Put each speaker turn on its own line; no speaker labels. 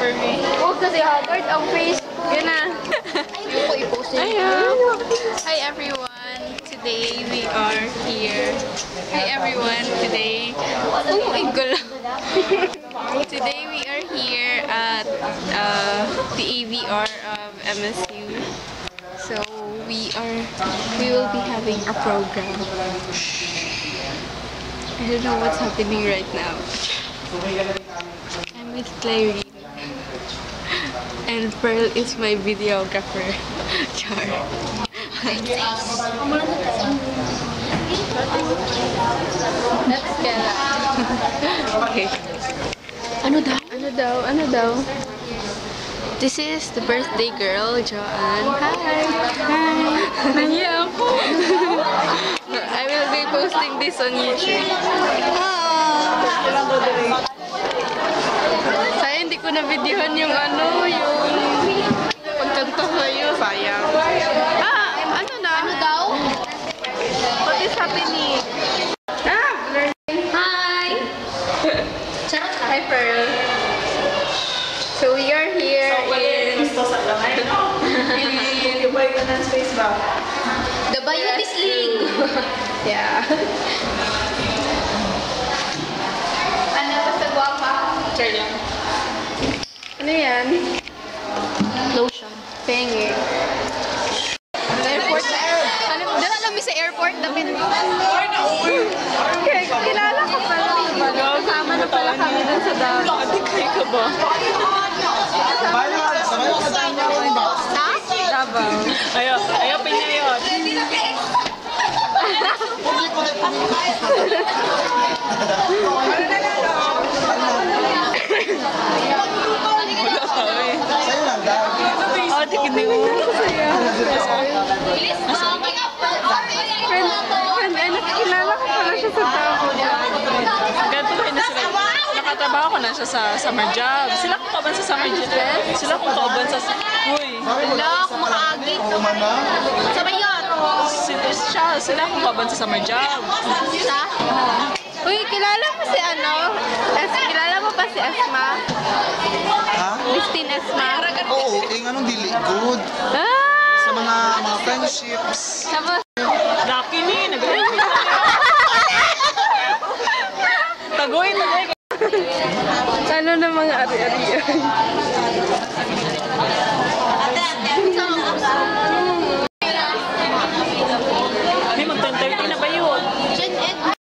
si Haggard ang Facebook.
Yun na.
Ayoko i-post yun.
Ayun. Hi everyone. Today we are here. Hi everyone. Today. Oh my god. Today we are here at uh, the AVR of MSU. So we are we will be having a program. I don't know what's happening right now. I'm with Clary. And Pearl is my videographer. Char. Okay. Ano daw? Ano daw? Ano daw? This is the birthday girl, Joanne. Hi! Hi! Nahiya ako. I will be posting this on YouTube. Saya hindi ko na videohan yung ano, yung pagkanta sa'yo. Sayang. Ah! Ano na? Ano daw? What is happening? Ah!
Hi! Charot ka.
Hi, Pearl. So we are here in...
The Biotis League.
Yeah.
Ano ba sa guwapa?
Lang. Ano yan? Davao. Ate, kayo ka ba?
Ha?
Davao.
Ayo, ayo pinayot. Wala ka eh. Oh, tignan mo.
Bilis mo.
Friend, friend, ay nakikilala ko pala siya sa Davao.
Ganito ba na sila? Nakatrabaho ko na siya sa summer job. Sila kung kaban sa summer job. Sila kung kaban sa... Uy!
Wala, kumakaagit. Sa Bayot.
Sila, siya, sila kung kaban sa summer job.
Sa?
Uy, kilala mo si ano? Es, kilala mo ba si Esma?
Ha?
Christine Esma?
Oo, eh, anong dili good
Ah!
sa mga mga friendships.
Tapos, ano na mga ari-ari? Ate, ate,